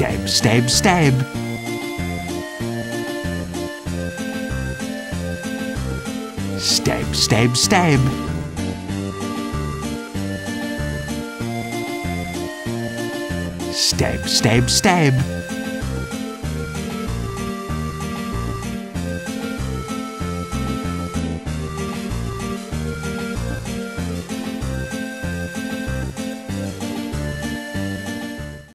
Stab, stab, stab. Stab, stab, stab. Stab, stab, stab.